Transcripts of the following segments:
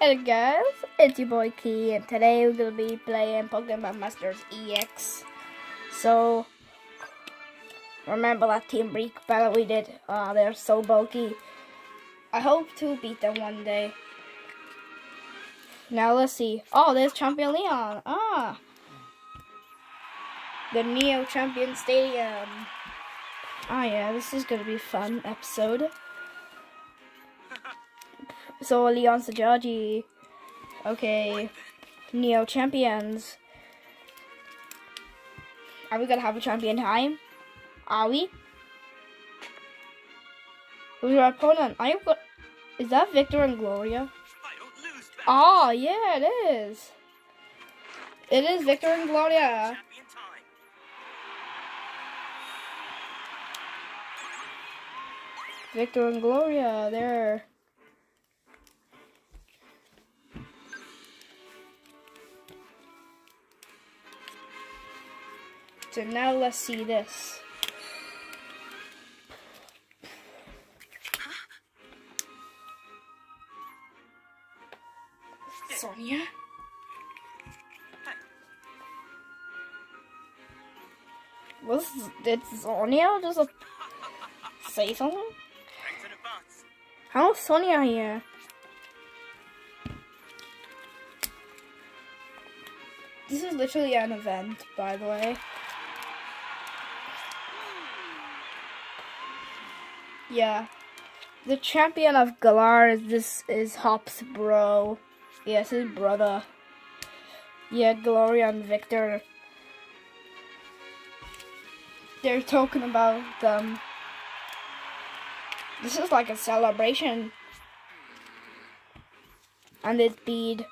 Hey guys, it's your boy Key, and today we're gonna be playing Pokemon Masters EX. So, remember that Team Break battle we did? Ah, they're so bulky. I hope to beat them one day. Now let's see. Oh, there's Champion Leon. Ah, the Neo Champion Stadium. Ah, yeah, this is gonna be a fun episode. So Leon Sajaji. Okay. Neo champions. Are we gonna have a champion time? Are we? Who's our opponent? I Is that Victor and Gloria? Oh yeah, it is. It is Victor and Gloria. Victor and Gloria, there. So now let's see this. Sonia? Was did Sonia just say something? How's Sonia here? This is literally an event, by the way. Yeah. The champion of Galar is this is Hop's bro. Yes, his brother. Yeah, Gloria and Victor. They're talking about um This is like a celebration. And it's bead.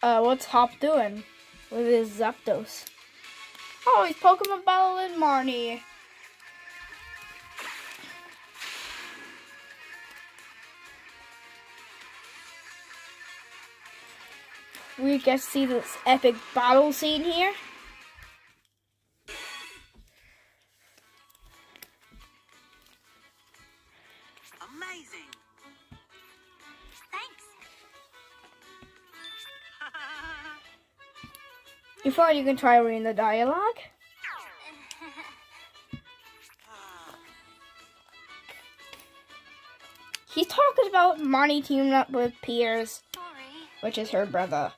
Uh, what's Hop doing with his Zapdos? Oh, he's Pokemon Battle and Marnie. We get to see this epic battle scene here. Amazing. Thanks. Before you can try reading the dialogue. Marnie teamed up with Piers, which is her brother.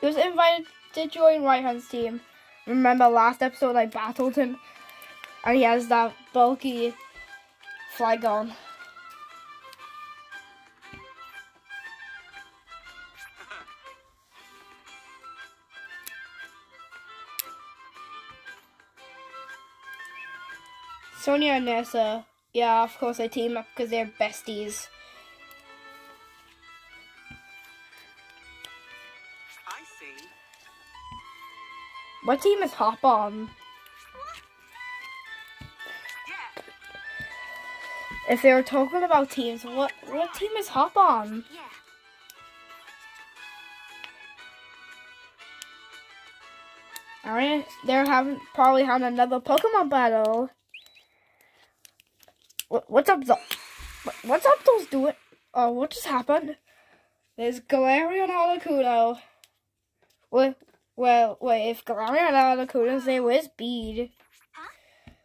He was invited to join Whitehunt's team. Remember last episode I battled him and he has that bulky Flygon. Sonia and Nessa, yeah, of course they team up because they're besties. I see. What team is Hop on? Yeah. If they were talking about teams, what what team is Hop on? Yeah. Alright, they're having probably having another Pokemon battle. What, what's up, what, What's up, those doing? Oh, what just happened? There's Galarian Articuno. Well, well, wait. If Galarian Articuno say, "Where's? Huh?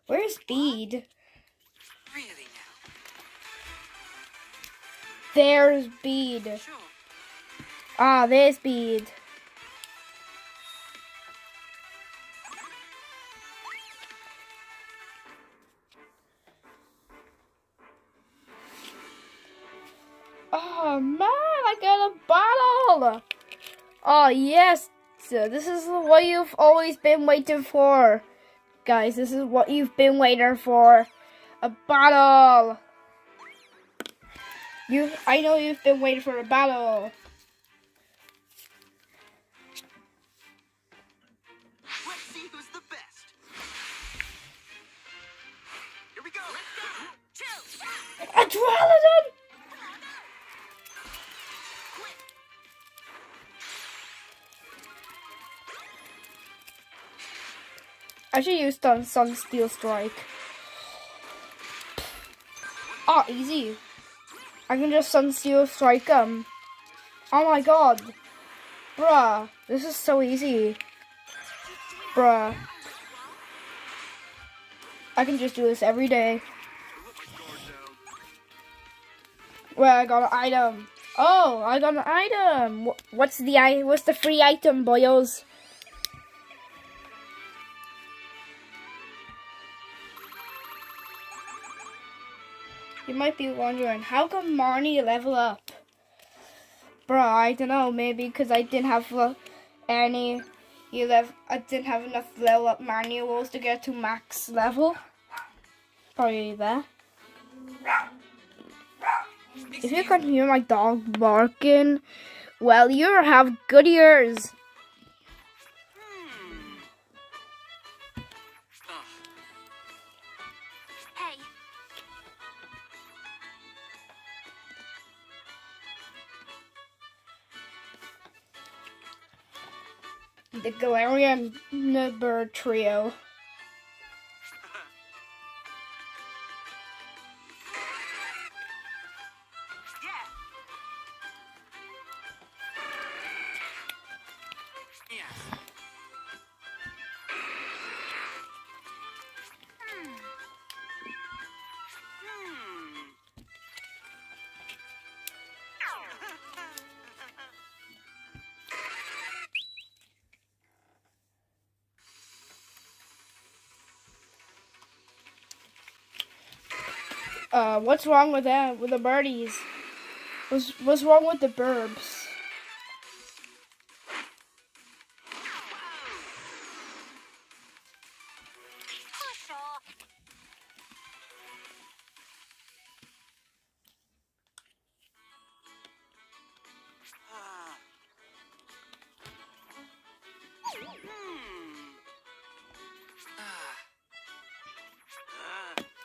Where's Speed? Really now. There's Speed. Sure. Ah, there's Speed. Oh yes, so this is what you've always been waiting for. Guys, this is what you've been waiting for. A bottle! You, I know you've been waiting for a battle. Let's see I should use some, Sunsteel Strike. Oh, easy. I can just Sunsteel Strike him. Oh my god. Bruh, this is so easy. Bruh. I can just do this every day. Well, I got an item. Oh, I got an item. What's the i? What's the free item, boyos? You might be wondering, how come Marnie level up? Bro, I don't know. Maybe because I didn't have uh, any. You lev- I didn't have enough level up manuals to get to max level. Probably that. If you can hear my dog barking, well, you have good ears. The Galarian bird trio. Uh, what's wrong with that? With the birdies? What's what's wrong with the burbs?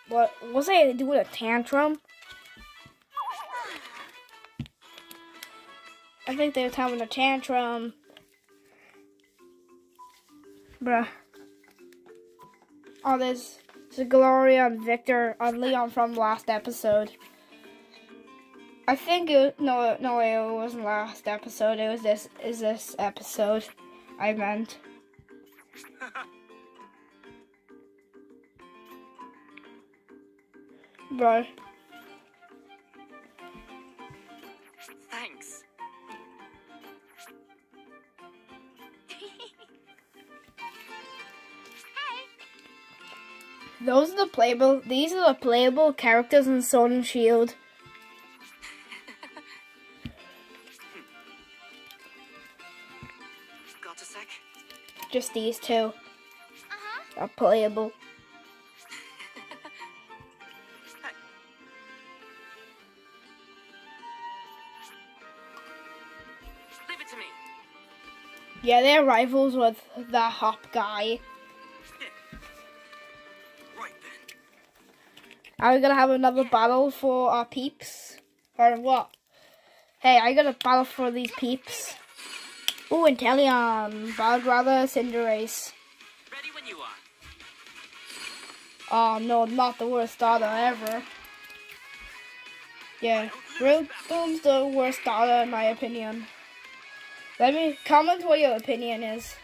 What was they doing a tantrum? I think they was having a tantrum. Bruh. Oh, there's, there's Gloria and Victor on Leon from last episode. I think it no no it wasn't last episode. It was this is this episode. I meant. Bruh. Thanks. Those are the playable. These are the playable characters in Sword and Shield. Got a sec? Just these two Uh-huh. are playable. Yeah, they're rivals with the Hop guy. Right. Are we gonna have another battle for our peeps? Or what? Hey, I got a battle for these peeps. Ooh, Inteleon, Baldrada, Cinderace. Ready when you are. Oh no, not the worst starter ever. Yeah, Rillaboom's the worst starter in my opinion. Let me comment what your opinion is.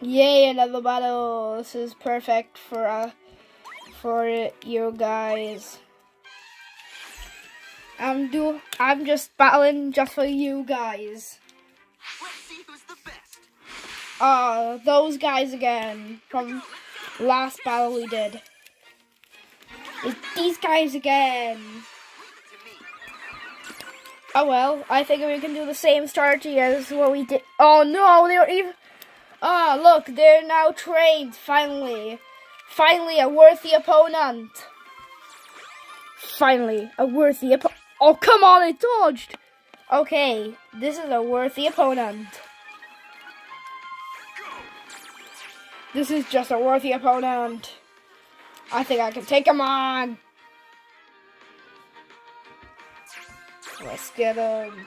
Yay, another battle. This is perfect for uh for you guys. I'm do I'm just battling just for you guys. Let's see who's the best. Uh those guys again from last battle we did. It's these guys again. Oh well, I think we can do the same strategy as what we did. Oh no, they're even. Ah, look, they're now trained. Finally, finally, a worthy opponent. Finally, a worthy opponent. Oh come on, it dodged. Okay, this is a worthy opponent. This is just a worthy opponent. I think I can take him on. Let's get him.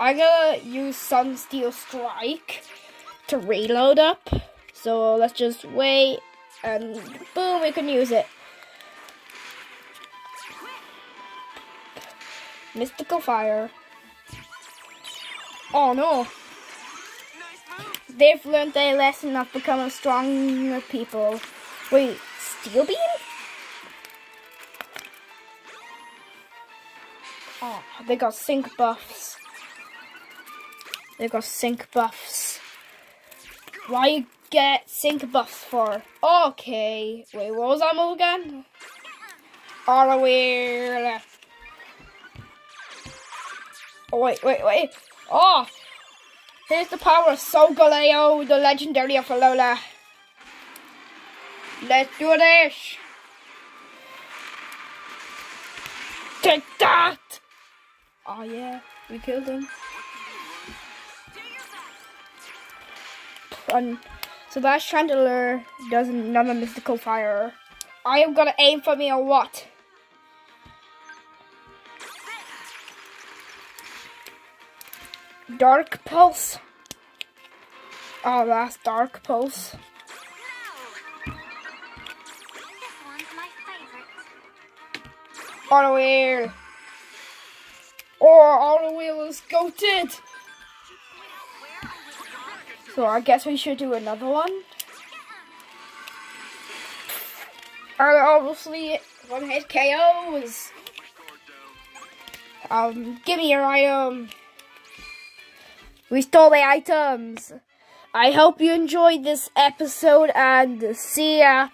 I'm gonna use Sunsteel Strike to reload up. So let's just wait and boom, we can use it. Mystical Fire. Oh no. They've learned their lesson of becoming stronger people. Wait, Steel Beam? Oh, they got sync buffs. They got sync buffs. Why you get sync buffs for? Okay. Wait, what was that move again? Aura Wheel. Oh, wait, wait, wait. Oh! Here's the power of Solgaleo, the legendary of Alola. Let's do this! Take that! Oh yeah, we killed him. And so that Chandelure does another mystical fire. I am gonna aim for me or what? Dark Pulse. Oh, that's Dark Pulse. Aura Wheel. Oh, Aura Wheel is goated. So I guess we should do another one. And obviously, one hit KOs. Um, give me your item. We stole the items. I hope you enjoyed this episode and see ya